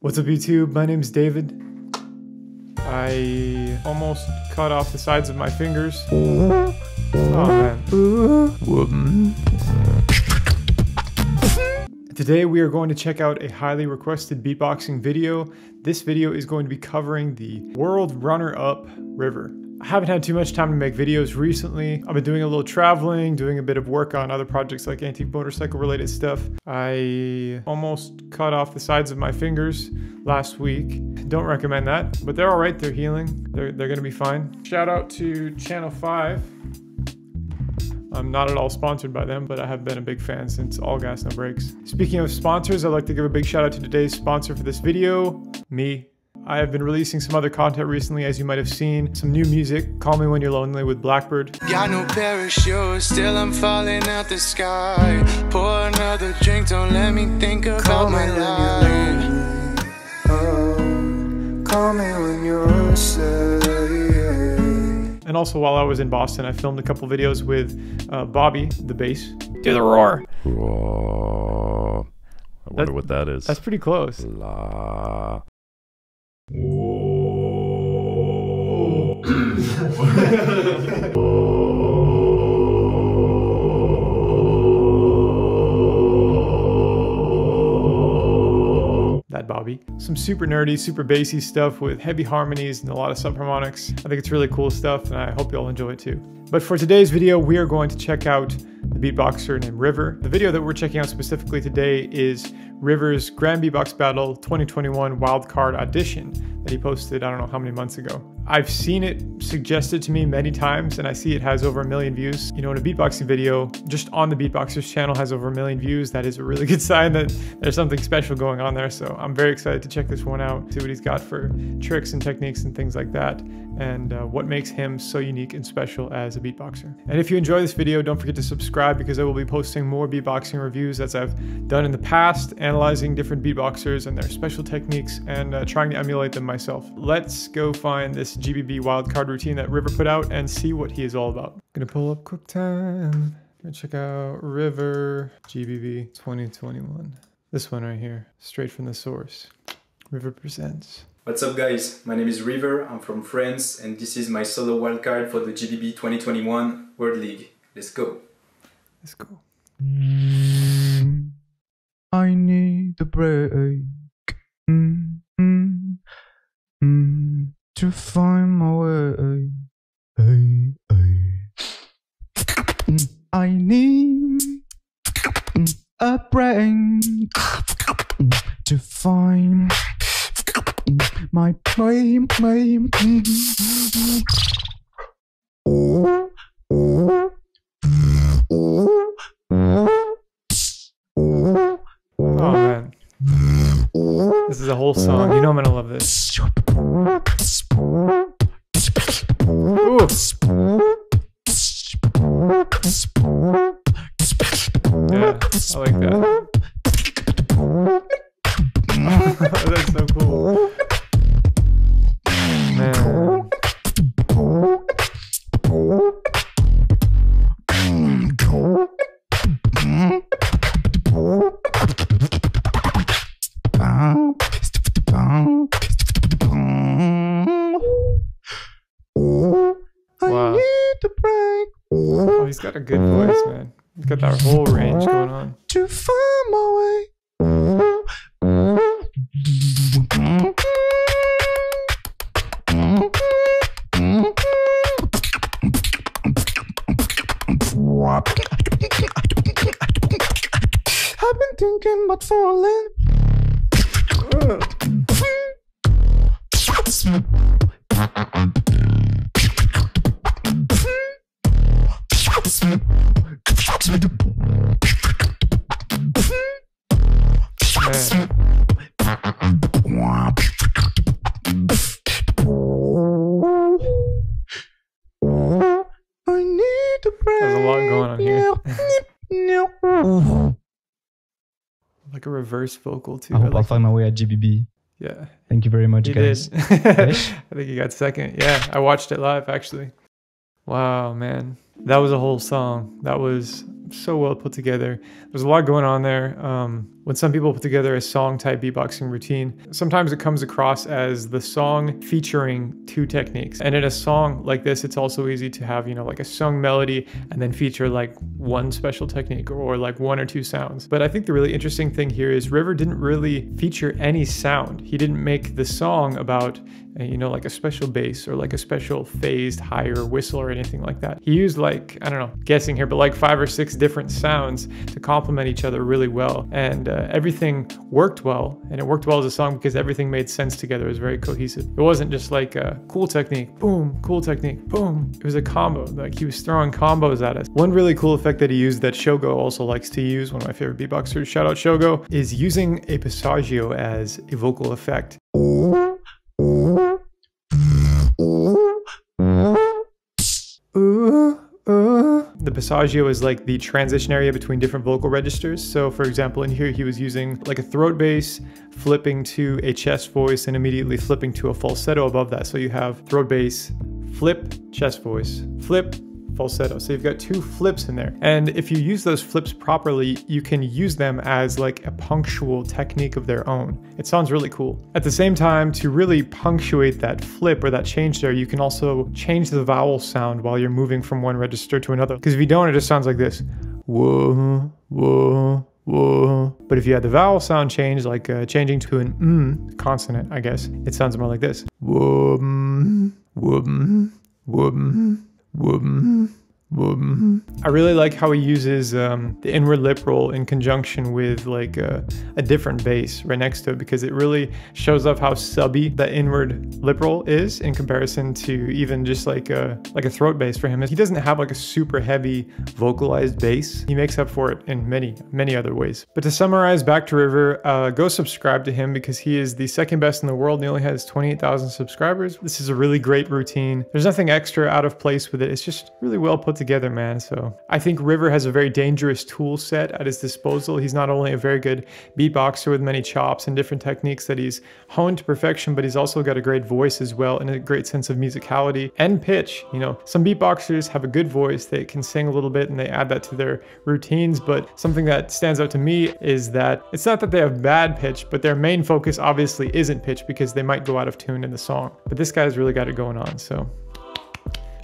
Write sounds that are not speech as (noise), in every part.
What's up YouTube? My name's David. I almost cut off the sides of my fingers. Oh man. Today we are going to check out a highly requested beatboxing video. This video is going to be covering the world runner-up river. I haven't had too much time to make videos recently. I've been doing a little traveling, doing a bit of work on other projects like antique motorcycle related stuff. I almost cut off the sides of my fingers last week. Don't recommend that, but they're all right. They're healing. They're, they're gonna be fine. Shout out to Channel 5. I'm not at all sponsored by them, but I have been a big fan since All Gas No Brakes. Speaking of sponsors, I'd like to give a big shout out to today's sponsor for this video, me. I have been releasing some other content recently, as you might have seen. Some new music, Call Me When You're Lonely with Blackbird. Got no pair of shoes, still I'm falling out the sky. Pour another drink, don't let me think about my life. Oh, call me when you're sad. And also, while I was in Boston, I filmed a couple videos with uh, Bobby, the bass. Do the roar. Whoa. I wonder That- what that is. That's pretty close. La. (laughs) That Bobby. Some super nerdy, super bassy stuff with heavy harmonies and a lot of subharmonics. I think it's really cool stuff, and I hope you all enjoy it too. But for today's video, we are going to check out the beatboxer named River. The video that we're checking out specifically today is River's Grand Beatbox Battle 2021 Wildcard Audition that he posted I don't know how many months ago. I've seen it suggested to me many times and I see it has over a million views. You know, in a beatboxing video, just on the beatboxer's channel has over a million views. That is a really (laughs) good sign that there's something special going on there. So I'm very excited to check this one out, see what he's got for tricks and techniques and things like that, and uh, what makes him so unique and special as a beatboxer. And if you enjoy this video, don't forget to subscribe because I will be posting more beatboxing reviews as I've done in the past, analyzing different beatboxers and their special techniques and uh, trying to emulate them myself. Let's go find this GBB wildcard routine that River put out and see what he is all about. Gonna pull up QuickTime. Gonna check out River GBB 2021. This one right here, straight from the source. River presents. What's up guys, my name is River, I'm from France and this is my solo wildcard for the GBB 2021 World League. Let's go! Let's go. I need a break mm, mm, to find my way. Hey, hey. Mm, I need mm, a break mm, to find my play, play. mm, mm. Oh man. This is a whole song. You know I'm gonna love this. Yeah, I like that. (laughs) (laughs) That's so cool. He's got a good voice, man. He's got that whole range going on. to find my. I've been thinking about falling. Man. I need a break. There's a lot going on here. (laughs) Like a reverse vocal too. I I hope I'll like- find my way at GBB. yeah, Thank you very much, you guys. (laughs) I think you got second. Yeah, I watched it live actually. Wow, man. That was a whole song. That was so well put together. There's a lot going on there. Um, when some people put together a song type beatboxing routine, sometimes it comes across as the song featuring two techniques. And in a song like this, it's also easy to have, you know, like a song melody and then feature like one special technique or like one or two sounds. But I think the really interesting thing here is River didn't really feature any sound. He didn't make the song about, uh, you know, like a special bass or like a special phased higher whistle or anything like that. He used like, I don't know, guessing here, but like five or six different sounds to complement each other really well. And uh, everything worked well, and it worked well as a song because everything made sense together. It was very cohesive. It wasn't just like a cool technique, boom, cool technique, boom. It was a combo. Like he was throwing combos at us. One really cool effect that he used that Shogo also likes to use, one of my favorite beatboxers, shout out Shogo, is using a passaggio as a vocal effect. Ooh. Uh, the passaggio is like the transition area between different vocal registers. So for example, in here he was using like a throat bass, flipping to a chest voice, and immediately flipping to a falsetto above that. So you have throat bass, flip, chest voice, flip, falsetto. So you've got two flips in there. And if you use those flips properly, you can use them as like a punctual technique of their own. It sounds really cool. At the same time, to really punctuate that flip or that change there, you can also change the vowel sound while you're moving from one register to another. Because if you don't, it just sounds like this. Whoa, whoa, whoa. But if you had the vowel sound change, like uh, changing to an mm consonant, I guess, it sounds more like this. Whoop, whoop, whoop. Whoop. Hmm. I really like how he uses um, the inward lip roll in conjunction with like a, a, different bass right next to it because it really shows off how subby the inward lip roll is in comparison to even just like a like a throat bass for him. He doesn't have like a super heavy vocalized bass. He makes up for it in many many other ways. But to summarize, back to River, uh, go subscribe to him because he is the second best in the world. He only has 28,000 subscribers. This is a really great routine. There's nothing extra out of place with it. It's just really well put together, man. So I think River has a very dangerous tool set at his disposal. He's not only a very good beatboxer with many chops and different techniques that he's honed to perfection, but he's also got a great voice as well and a great sense of musicality and pitch. You know, some beatboxers have a good voice, they can sing a little bit and they add that to their routines, but something that stands out to me is that it's not that they have bad pitch, but their main focus obviously isn't pitch because they might go out of tune in the song. But this guy's really got it going on, so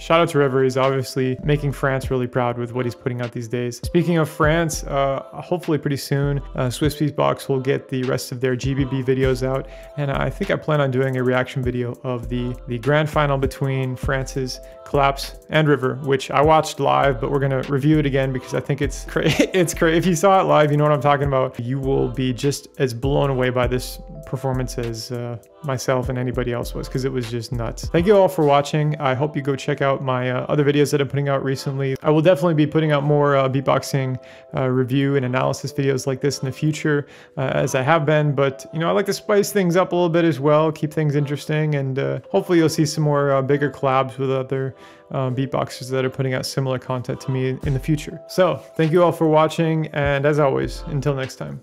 Shout out to River. He's obviously making France really proud with what he's putting out these days. Speaking of France, uh, hopefully pretty soon, uh, Swiss Beatbox will get the rest of their GBB videos out. And I think I plan on doing a reaction video of the, the grand final between France's Colaps and River, which I watched live, but we're gonna review it again because I think it's (laughs) cra it's great. If you saw it live, you know what I'm talking about. You will be just as blown away by this performance as uh, myself and anybody else was because it was just nuts. Thank you all for watching. I hope you go check out my uh, other videos that I'm putting out recently. I will definitely be putting out more uh, beatboxing uh, review and analysis videos like this in the future uh, as I have been, but you know, I like to spice things up a little bit as well, keep things interesting, and uh, hopefully you'll see some more bigger collabs with other beatboxers that are putting out similar content to me in the future. So thank you all for watching, and as always, until next time.